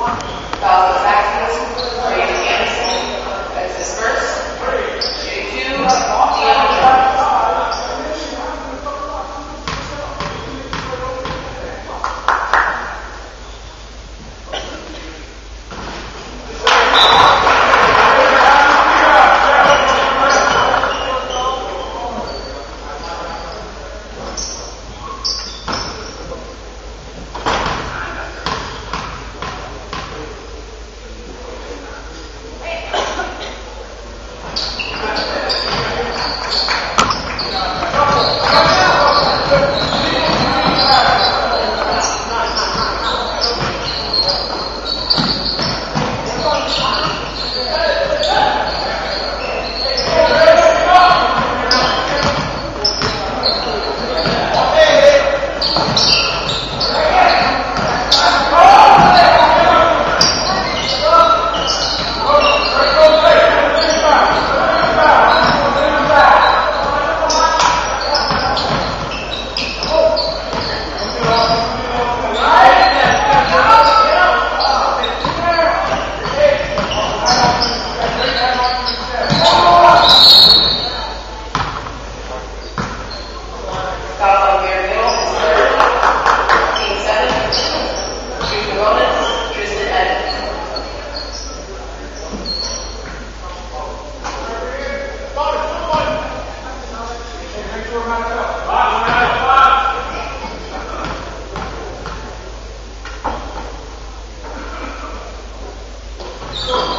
Foul on Saxon, Brady Anderson. That's his first. Oh.